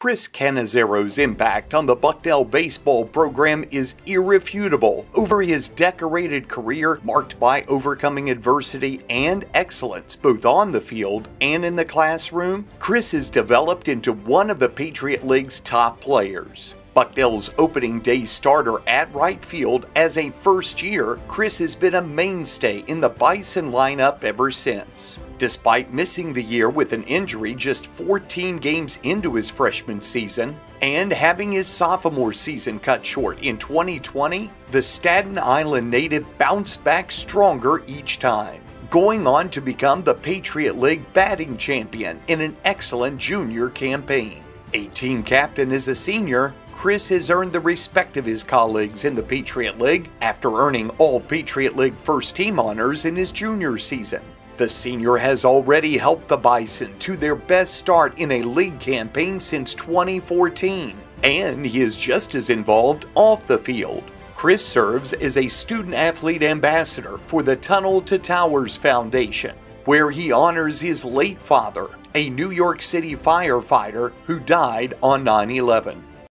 Chris Cannizzaro's impact on the Bucknell baseball program is irrefutable. Over his decorated career, marked by overcoming adversity and excellence both on the field and in the classroom, Chris has developed into one of the Patriot League's top players. Bucknell's opening day starter at right field as a first year, Chris has been a mainstay in the Bison lineup ever since. Despite missing the year with an injury just 14 games into his freshman season, and having his sophomore season cut short in 2020, the Staten Island native bounced back stronger each time going on to become the Patriot League batting champion in an excellent junior campaign. A team captain as a senior, Chris has earned the respect of his colleagues in the Patriot League after earning all Patriot League first team honors in his junior season. The senior has already helped the Bison to their best start in a league campaign since 2014, and he is just as involved off the field. Chris serves as a student athlete ambassador for the Tunnel to Towers Foundation, where he honors his late father, a New York City firefighter who died on 9 11.